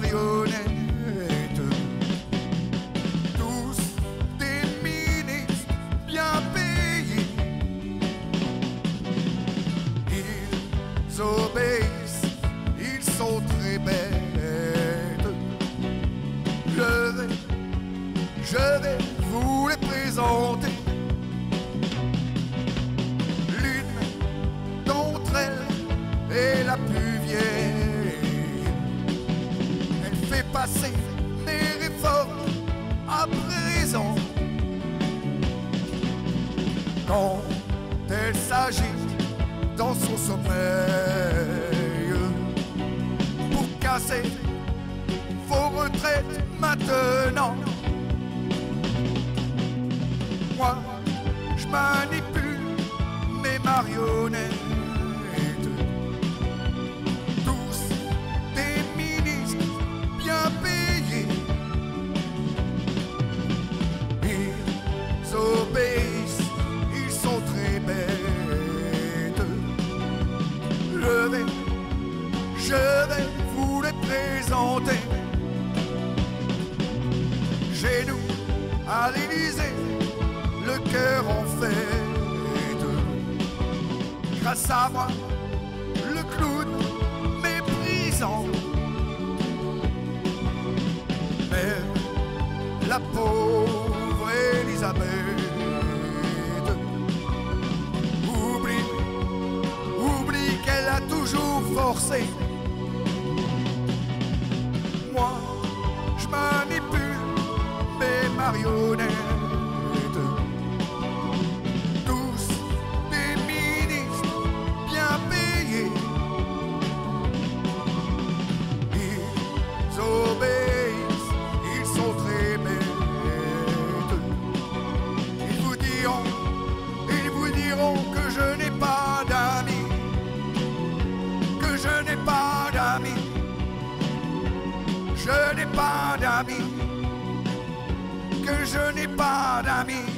marionnettes. Tous des ministres bien payés. Ils obéissent, ils sont très bêtes. Je vais, je vais vous les présenter. L'une d'entre elles est la plus fait passer des réformes à présent. Quand elle s'agit dans son sommeil pour casser vos retraites maintenant. Moi, je manipule mes marionnettes. À l'Élysée, le cœur en fête. Grâce à moi, le clown méprisant. Mais la pauvre Elisabeth oublie, oublie qu'elle a toujours forcé. Marionnettes. Tous des ministres bien payés. Ils obéissent, ils sont très bêtes. Ils vous diront, ils vous diront que je n'ai pas d'amis. Que je n'ai pas d'amis. Je n'ai pas d'amis. Que je n'ai pas d'amis.